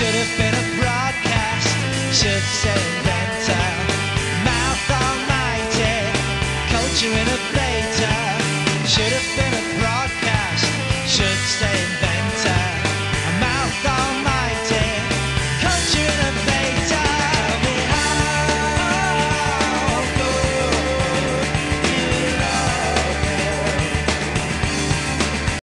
Should have been a broadcast. Should say